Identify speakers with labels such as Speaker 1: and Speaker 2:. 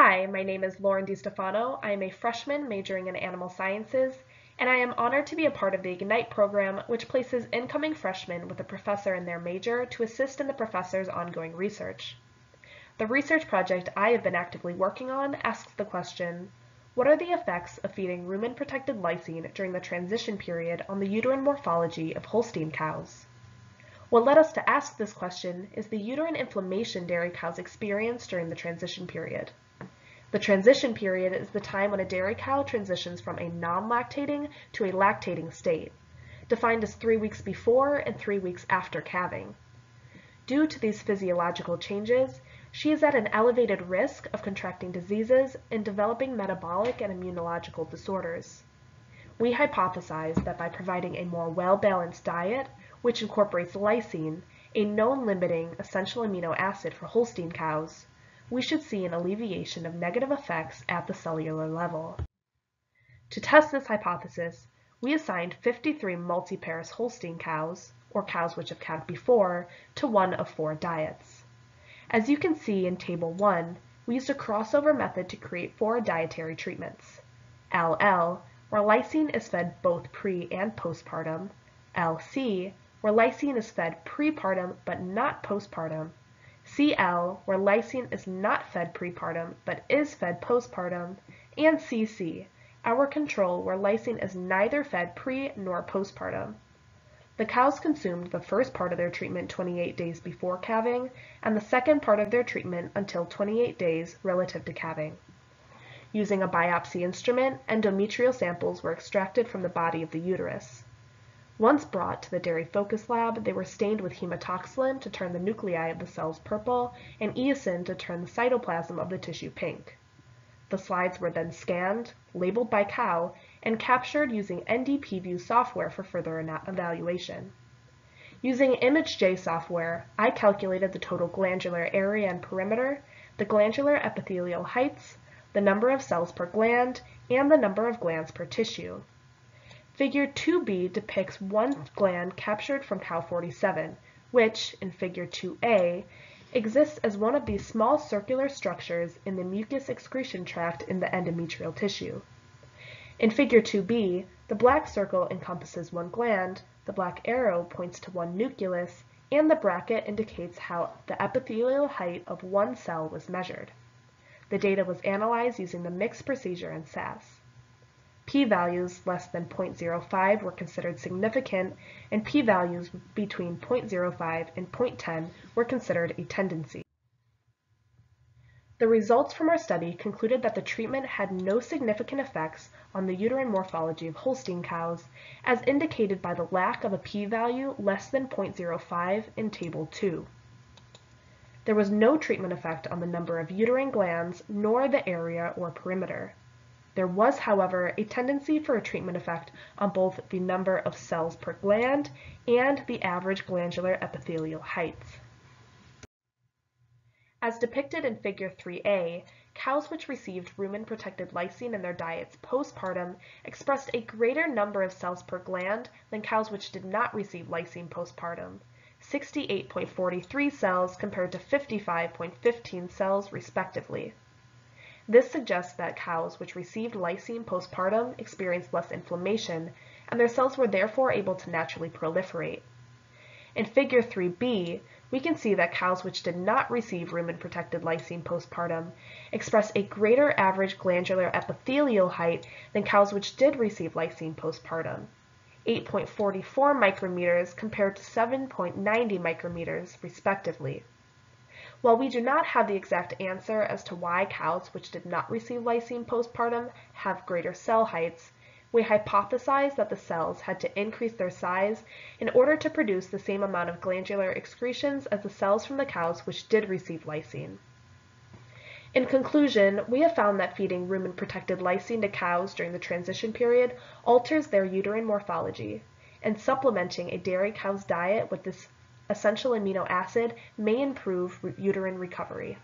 Speaker 1: Hi, my name is Lauren Di Stefano. I am a freshman majoring in animal sciences, and I am honored to be a part of the Ignite program, which places incoming freshmen with a professor in their major to assist in the professor's ongoing research. The research project I have been actively working on asks the question, what are the effects of feeding rumen-protected lysine during the transition period on the uterine morphology of Holstein cows? What led us to ask this question is the uterine inflammation dairy cows experience during the transition period. The transition period is the time when a dairy cow transitions from a non-lactating to a lactating state, defined as three weeks before and three weeks after calving. Due to these physiological changes, she is at an elevated risk of contracting diseases and developing metabolic and immunological disorders. We hypothesize that by providing a more well-balanced diet, which incorporates lysine, a known limiting essential amino acid for Holstein cows, we should see an alleviation of negative effects at the cellular level. To test this hypothesis, we assigned 53 multiparous Holstein cows, or cows which have calved before, to one of four diets. As you can see in Table 1, we used a crossover method to create four dietary treatments. LL, where lysine is fed both pre and postpartum, LC, where lysine is fed prepartum but not postpartum, CL, where lysine is not fed prepartum but is fed postpartum, and CC, our control where lysine is neither fed pre nor postpartum. The cows consumed the first part of their treatment 28 days before calving and the second part of their treatment until 28 days relative to calving. Using a biopsy instrument, endometrial samples were extracted from the body of the uterus. Once brought to the dairy focus lab, they were stained with hematoxylin to turn the nuclei of the cells purple and eosin to turn the cytoplasm of the tissue pink. The slides were then scanned, labeled by cow, and captured using NDPView software for further evaluation. Using ImageJ software, I calculated the total glandular area and perimeter, the glandular epithelial heights, the number of cells per gland, and the number of glands per tissue. Figure 2b depicts one gland captured from cow 47, which, in Figure 2a, exists as one of these small circular structures in the mucus excretion tract in the endometrial tissue. In Figure 2b, the black circle encompasses one gland, the black arrow points to one nucleus, and the bracket indicates how the epithelial height of one cell was measured. The data was analyzed using the mixed procedure in SAS p-values less than 0.05 were considered significant, and p-values between 0.05 and 0.10 were considered a tendency. The results from our study concluded that the treatment had no significant effects on the uterine morphology of Holstein cows, as indicated by the lack of a p-value less than 0.05 in Table 2. There was no treatment effect on the number of uterine glands nor the area or perimeter. There was, however, a tendency for a treatment effect on both the number of cells per gland and the average glandular epithelial heights. As depicted in Figure 3a, cows which received rumen-protected lysine in their diets postpartum expressed a greater number of cells per gland than cows which did not receive lysine postpartum, 68.43 cells compared to 55.15 cells respectively. This suggests that cows which received lysine postpartum experienced less inflammation, and their cells were therefore able to naturally proliferate. In Figure 3b, we can see that cows which did not receive rumen-protected lysine postpartum express a greater average glandular epithelial height than cows which did receive lysine postpartum, 8.44 micrometers compared to 7.90 micrometers respectively. While we do not have the exact answer as to why cows which did not receive lysine postpartum have greater cell heights, we hypothesize that the cells had to increase their size in order to produce the same amount of glandular excretions as the cells from the cows which did receive lysine. In conclusion, we have found that feeding rumen-protected lysine to cows during the transition period alters their uterine morphology, and supplementing a dairy cow's diet with this essential amino acid may improve uterine recovery.